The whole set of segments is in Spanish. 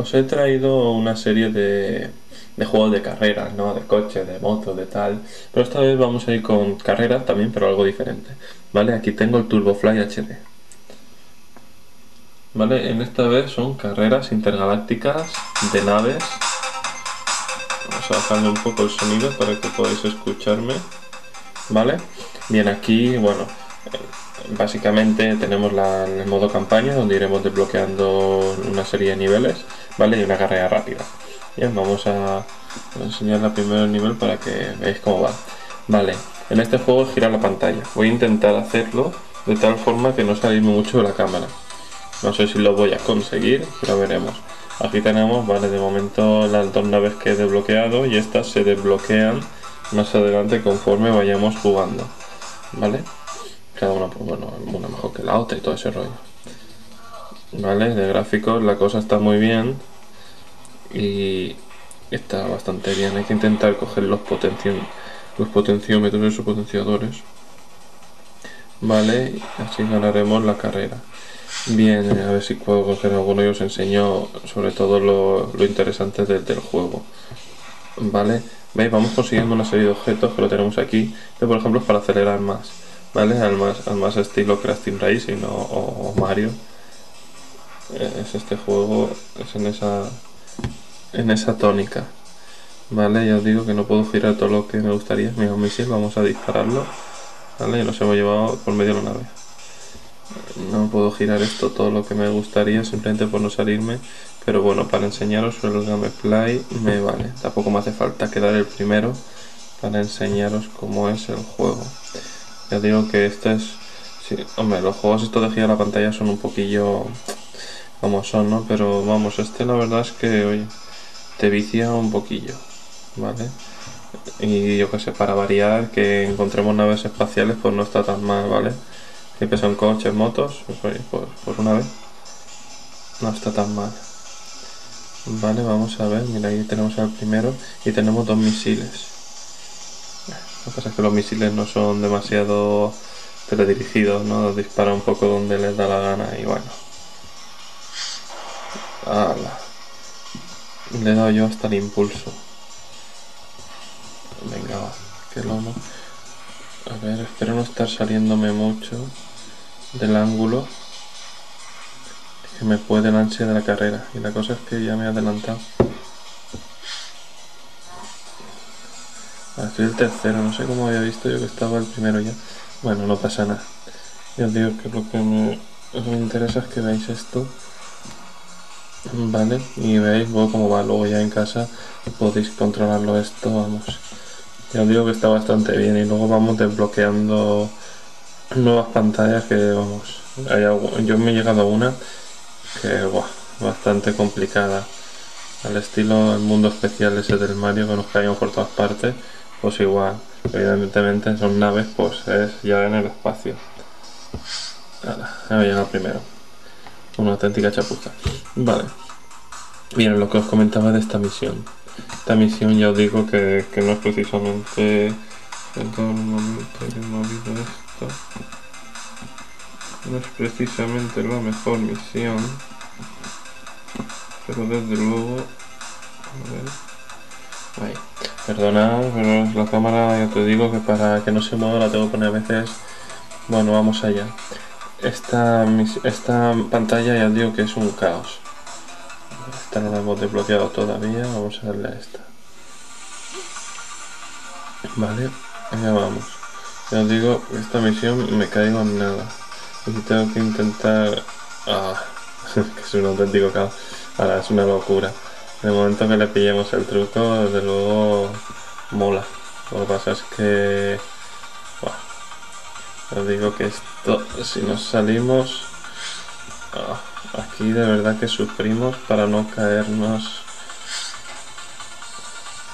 os he traído una serie de, juegos de carreras, ¿no? De coches, de motos, de tal. Pero esta vez vamos a ir con carreras también, pero algo diferente. ¿Vale? Aquí tengo el Turbofly HD. ¿Vale? En esta vez son carreras intergalácticas de naves. Vamos a bajarle un poco el sonido para que podáis escucharme. ¿Vale? Bien, aquí, bueno, básicamente tenemos el modo campaña donde iremos desbloqueando una serie de niveles, ¿vale? Y una carrera rápida. Bien, vamos a, enseñar la primero nivel para que veáis cómo va. Vale, en este juego girar la pantalla. Voy a intentar hacerlo de tal forma que no salirme mucho de la cámara. No sé si lo voy a conseguir, pero veremos. Aquí tenemos, vale, de momento las dos naves que he desbloqueado y estas se desbloquean más adelante conforme vayamos jugando. ¿Vale? cada una, pues bueno, una mejor que la otra y todo ese rollo. Vale, de gráficos la cosa está muy bien y está bastante bien. Hay que intentar coger los, los potenciómetros y esos potenciadores. Vale, así ganaremos la carrera. Bien, a ver si puedo coger alguno y os enseño sobre todo lo, interesante del juego. Vale, veis, vamos consiguiendo una serie de objetos que lo tenemos aquí, pero por ejemplo para acelerar más. ¿vale? Al más, al más estilo Crash Team Racing o, o, Mario. Es este juego, es en esa, en esa tónica. Vale, ya os digo que no puedo girar todo lo que me gustaría. Mira, un misil, vamos a dispararlo. Vale, y nos hemos llevado por medio de la nave. No puedo girar esto todo lo que me gustaría, simplemente por no salirme. Pero bueno, para enseñaros el gameplay me vale. Tampoco me hace falta quedar el primero para enseñaros cómo es el juego. Ya digo que este es... Hombre, los juegos estos de girar la pantalla son un poquillo como son, ¿no? Pero vamos, este la verdad es que, oye, te vicia un poquillo, ¿vale? Y yo que sé, para variar, que encontremos naves espaciales, pues no está tan mal, ¿vale? Siempre son coches, motos, pues oye, pues, una vez no está tan mal. Vale, vamos a ver, mira, ahí tenemos al primero y tenemos dos misiles. Lo que pasa es que los misiles no son demasiado teledirigidos, ¿no? Disparan un poco donde les da la gana y bueno. ¡Hala! Le he dado yo hasta el impulso. Venga, va, que lomo. A ver, espero no estar saliéndome mucho del ángulo que me puede el ansia de la carrera. Y la cosa es que ya me he adelantado. Estoy el tercero, no sé cómo había visto yo que estaba el primero ya. Bueno, no pasa nada. Ya os digo que lo que me, interesa es que veáis esto. Vale, y veis luego cómo va. Luego ya en casa podéis controlarlo esto, vamos. Ya os digo que está bastante bien y luego vamos desbloqueando nuevas pantallas que vamos. yo me he llegado a una que bastante complicada. Al estilo el mundo especial ese del Mario que nos caímos por todas partes pues igual, evidentemente son naves, pues es ya en el espacio. Ahora, llegar primero. Una auténtica chapuza. Vale. Bien, lo que os comentaba de esta misión. Esta misión ya os digo que, no es precisamente... un momento que he esto. No es precisamente la mejor misión. Pero desde luego... A ver. Ahí. Perdonad, pero la cámara ya te digo que para que no se mueva la tengo que poner a veces... Bueno, vamos allá. Esta, esta pantalla ya digo que es un caos. Esta no la hemos desbloqueado todavía, vamos a darle a esta. Vale, allá vamos. Ya os digo, esta misión me caigo en nada. Y tengo que intentar... Ah, que es un auténtico caos. Ahora, es una locura. De momento que le pillemos el truco, desde luego mola. Lo que pasa es que... os digo que esto, si nos salimos... Ah, aquí de verdad que sufrimos para no caernos...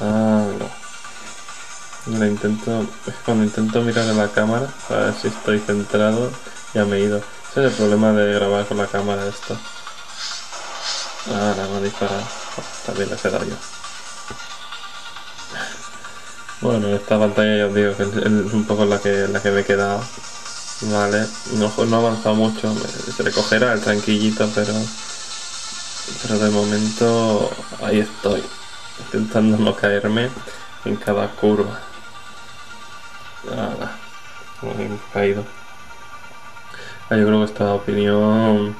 Ah, no. intento, cuando intento mirar en la cámara, a ver si estoy centrado, ya me he ido. Ese es el problema de grabar con la cámara esto. Ah, no, no disparar también la he yo. Bueno, esta pantalla ya os digo que es un poco la que, la que me he quedado. Vale, no, no avanzado mucho, se le cogerá el tranquillito, pero Pero de momento ahí estoy, intentando no caerme en cada curva. Nada, he caído. Ah, yo creo que esta opinión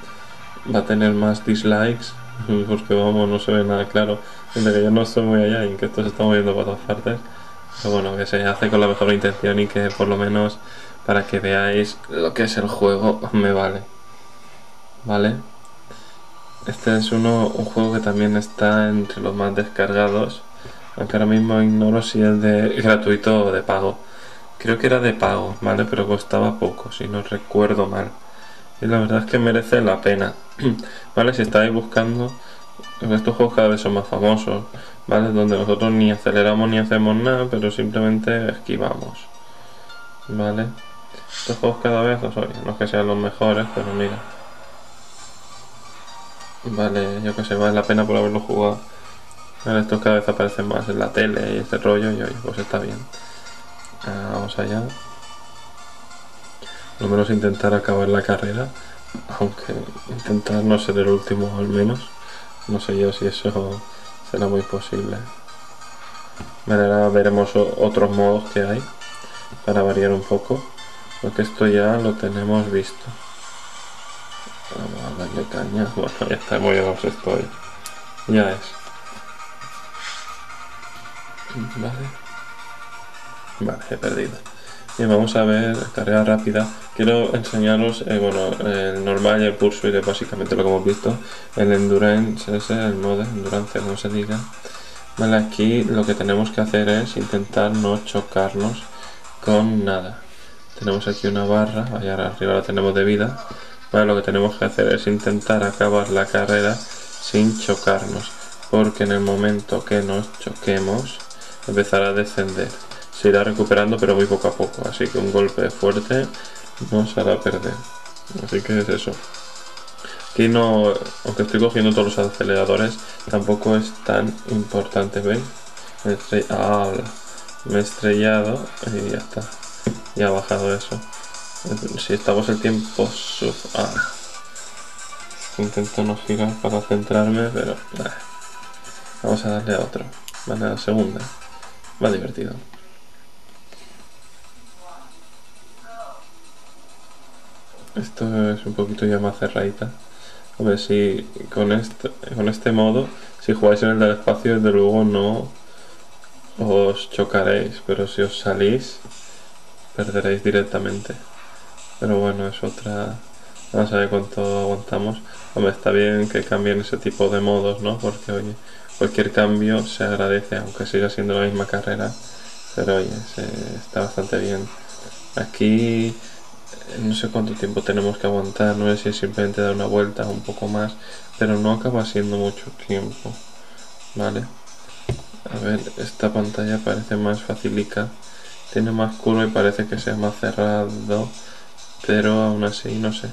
va a tener más dislikes porque vamos, no se ve nada claro. Desde que yo no estoy muy allá y que esto se está moviendo por todas partes. Pero bueno, que se hace con la mejor intención y que por lo menos para que veáis lo que es el juego me vale. ¿Vale? Este es uno, un juego que también está entre los más descargados. Aunque ahora mismo ignoro si es de gratuito o de pago. Creo que era de pago, ¿vale? Pero costaba poco, si no recuerdo mal. Y la verdad es que merece la pena. ¿Vale? Si estáis buscando, estos juegos cada vez son más famosos, ¿vale? Donde nosotros ni aceleramos ni hacemos nada, pero simplemente esquivamos. ¿Vale? Estos juegos cada vez, no es que sean los mejores, pero mira. Vale, yo que sé, vale la pena por haberlo jugado. estos cada vez aparecen más en la tele y este rollo, y oye, pues está bien. Ah, vamos allá. Lo menos intentar acabar la carrera, aunque intentar no ser el último al menos. No sé yo si eso será muy posible. ahora veremos otros modos que hay para variar un poco, porque esto ya lo tenemos visto. Vamos a darle caña. Bueno, ya está muy bien estoy. Ya es. Vale. Vale, he perdido. Bien, vamos a ver carrera rápida. Quiero enseñaros, eh, bueno, el normal y el pursuit es básicamente lo que hemos visto. El endurance es el modo endurance, como se diga. Vale, aquí lo que tenemos que hacer es intentar no chocarnos con nada. Tenemos aquí una barra, allá arriba la tenemos de vida lo que tenemos que hacer es intentar acabar la carrera sin chocarnos, porque en el momento que nos choquemos empezará a descender. Se irá recuperando pero muy poco a poco, así que un golpe fuerte nos hará perder. Así que es eso. Aquí no, aunque estoy cogiendo todos los aceleradores, tampoco es tan importante, ¿veis? Me, ah, me he estrellado y ya está. Ya ha bajado eso. Si estamos el tiempo sub... Ah. Intento no girar para centrarme, pero... Vamos a darle a otro. Vale, a la segunda. Va divertido. Esto es un poquito ya más cerradita. A ver si con este, con este modo, si jugáis en el del espacio, desde luego no os chocaréis, pero si os salís, perderéis directamente. Pero bueno, es otra... Vamos a ver cuánto aguantamos. Hombre, está bien que cambien ese tipo de modos, ¿no? Porque, oye, cualquier cambio se agradece, aunque siga siendo la misma carrera. Pero, oye, está bastante bien. Aquí no sé cuánto tiempo tenemos que aguantar, no sé si es simplemente dar una vuelta un poco más, pero no acaba siendo mucho tiempo, ¿vale? A ver, esta pantalla parece más facilica, tiene más curva y parece que sea más cerrado pero aún así, no sé.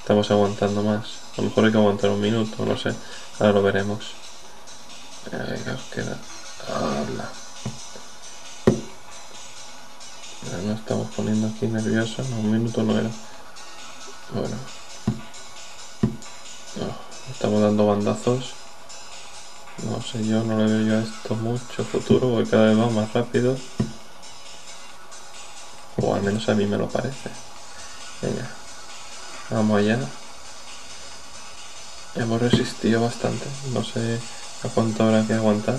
Estamos aguantando más. A lo mejor hay que aguantar un minuto, no sé. Ahora lo veremos. Os queda. Hola. Nos estamos poniendo aquí nerviosos. No, un minuto no era. Bueno. estamos dando bandazos. No sé yo, no le veo yo a esto mucho futuro porque cada vez más rápido. O al menos a mí me lo parece. Venga, vamos allá. Hemos resistido bastante, no sé a cuánto habrá que aguantar.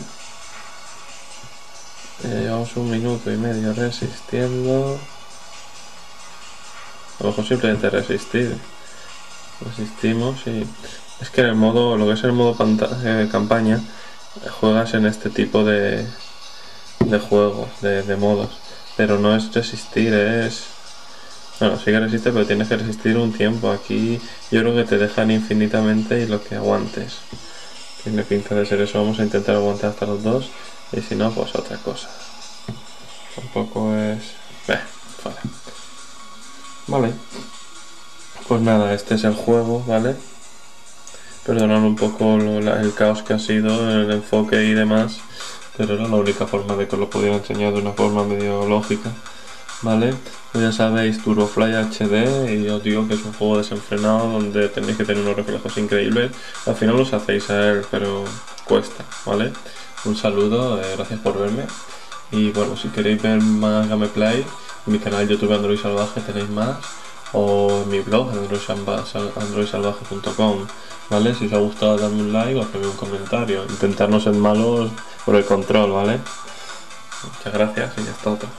Llevamos un minuto y medio resistiendo. A lo mejor simplemente resistir. Resistimos y... Es que en el modo, lo que es el modo eh, campaña, juegas en este tipo de, de juegos, de, de modos. Pero no es resistir, es bueno, sí que resiste, pero tienes que resistir un tiempo. Aquí yo creo que te dejan infinitamente y lo que aguantes. Tiene pinta de ser eso. Vamos a intentar aguantar hasta los dos. Y si no, pues otra cosa. Tampoco es... Eh, vale. Vale. Pues nada, este es el juego, ¿vale? Perdonad un poco el caos que ha sido, el enfoque y demás. Pero era la única forma de que lo pudiera enseñar de una forma medio lógica. ¿vale? Pues ya sabéis, Turbofly HD y os digo que es un juego desenfrenado donde tenéis que tener unos reflejos increíbles. Al final los hacéis a él, pero cuesta, ¿vale? Un saludo, eh, gracias por verme. Y bueno, si queréis ver más gameplay, en mi canal YouTube Android Salvaje tenéis más. O en mi blog androidsalvaje.com, ¿vale? Si os ha gustado, dadme un like o hacedme un comentario. Intentar no ser malos por el control, ¿vale? Muchas gracias y hasta otra.